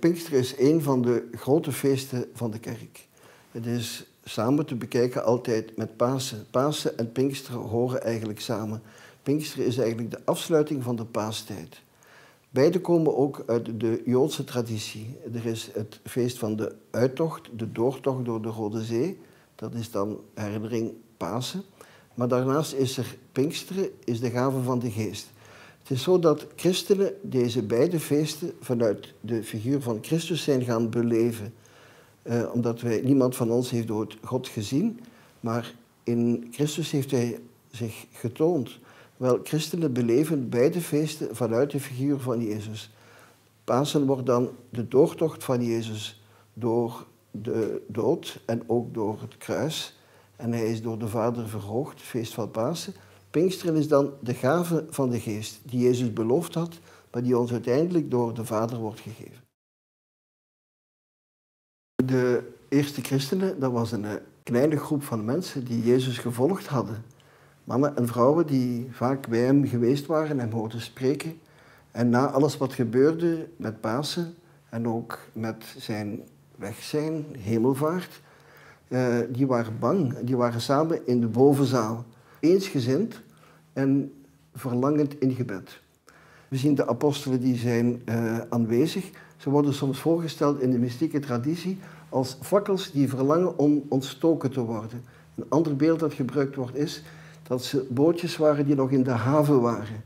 Pinkster is een van de grote feesten van de kerk. Het is samen te bekijken altijd met Pasen. Pasen en Pinkster horen eigenlijk samen. Pinkster is eigenlijk de afsluiting van de paastijd. Beide komen ook uit de Joodse traditie. Er is het feest van de uittocht, de doortocht door de Rode Zee. Dat is dan herinnering Pasen. Maar daarnaast is er Pinksteren, is de gave van de geest. Het is zo dat christenen deze beide feesten vanuit de figuur van Christus zijn gaan beleven. Eh, omdat wij, niemand van ons heeft ooit God gezien, maar in Christus heeft hij zich getoond. Wel, christenen beleven beide feesten vanuit de figuur van Jezus. Pasen wordt dan de doortocht van Jezus door de dood en ook door het kruis. En hij is door de Vader verhoogd, feest van Pasen. Pinksteren is dan de gave van de geest die Jezus beloofd had, maar die ons uiteindelijk door de Vader wordt gegeven. De eerste christenen, dat was een eh, kleine groep van mensen die Jezus gevolgd hadden. Mannen en vrouwen die vaak bij hem geweest waren en hoorden spreken. En na alles wat gebeurde met Pasen en ook met zijn weg zijn, hemelvaart, eh, die waren bang. Die waren samen in de bovenzaal, eensgezind en verlangend in gebed. We zien de apostelen die zijn uh, aanwezig. Ze worden soms voorgesteld in de mystieke traditie als fakkels die verlangen om ontstoken te worden. Een ander beeld dat gebruikt wordt is dat ze bootjes waren die nog in de haven waren.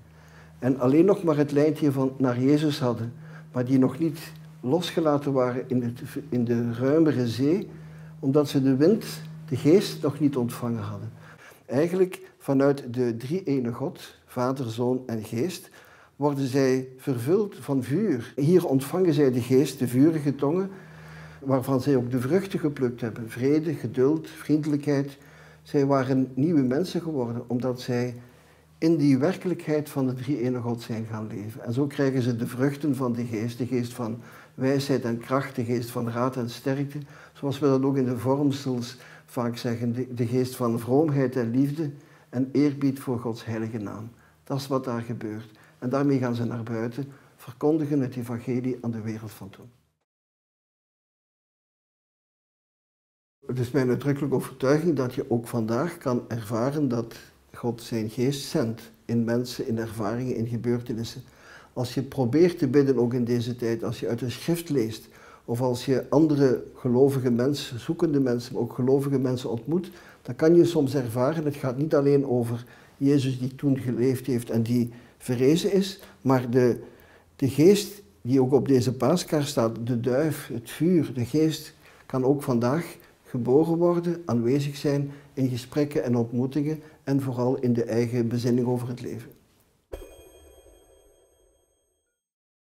En alleen nog maar het lijntje van naar Jezus hadden, maar die nog niet losgelaten waren in, in de ruimere zee, omdat ze de wind, de geest, nog niet ontvangen hadden. Eigenlijk vanuit de drie-ene God, Vader, Zoon en Geest, worden zij vervuld van vuur. Hier ontvangen zij de geest, de vurige tongen, waarvan zij ook de vruchten geplukt hebben. Vrede, geduld, vriendelijkheid. Zij waren nieuwe mensen geworden, omdat zij in die werkelijkheid van de drie-ene God zijn gaan leven. En zo krijgen ze de vruchten van de geest, de geest van wijsheid en kracht, de geest van raad en sterkte. Zoals we dat ook in de vormsels vaak zeggen, de, geest van vroomheid en liefde en eerbied voor Gods heilige naam. Dat is wat daar gebeurt. En daarmee gaan ze naar buiten, verkondigen het evangelie aan de wereld van toen. Het is mijn uitdrukkelijke overtuiging dat je ook vandaag kan ervaren dat God zijn geest zendt in mensen, in ervaringen, in gebeurtenissen. Als je probeert te bidden, ook in deze tijd, als je uit de schrift leest, of als je andere gelovige mensen, zoekende mensen, maar ook gelovige mensen ontmoet, dan kan je soms ervaren, het gaat niet alleen over Jezus die toen geleefd heeft en die verrezen is, maar de, de geest die ook op deze paaskaart staat, de duif, het vuur, de geest, kan ook vandaag geboren worden, aanwezig zijn in gesprekken en ontmoetingen en vooral in de eigen bezinning over het leven.